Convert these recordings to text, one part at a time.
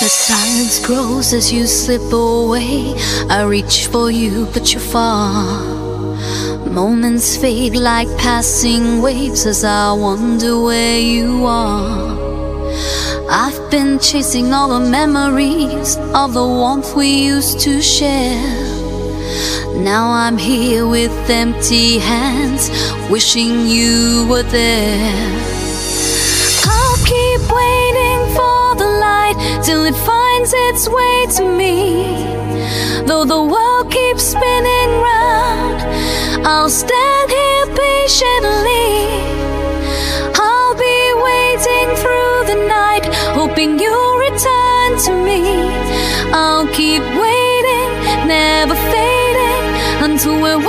The silence grows as you slip away. I reach for you, but you're far. Moments fade like passing waves as I wonder where you are. I've been chasing all the memories of the warmth we used to share. Now I'm here with empty hands, wishing you were there. I'll keep waiting till it finds its way to me. Though the world keeps spinning round, I'll stand here patiently. I'll be waiting through the night, hoping you'll return to me. I'll keep waiting, never fading, until we're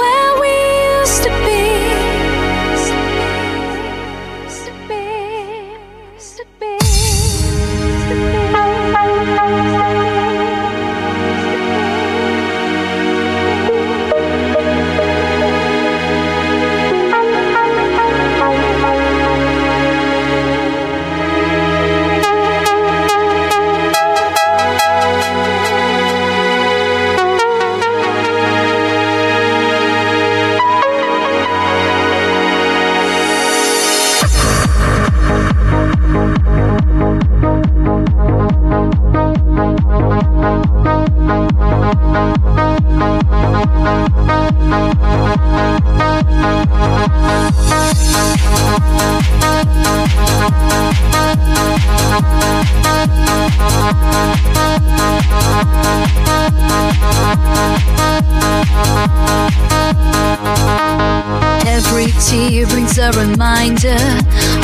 tear brings a reminder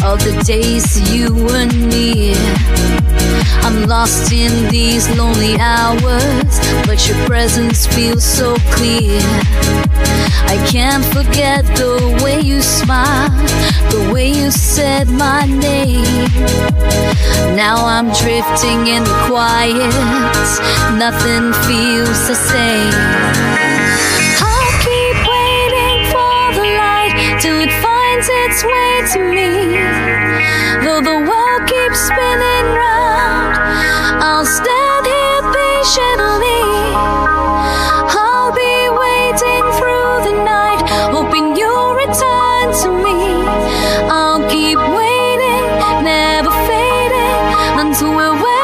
of the days you were near. I'm lost in these lonely hours, but your presence feels so clear. I can't forget the way you smiled, the way you said my name. Now I'm drifting in the quiet, nothing feels the same. Waiting, never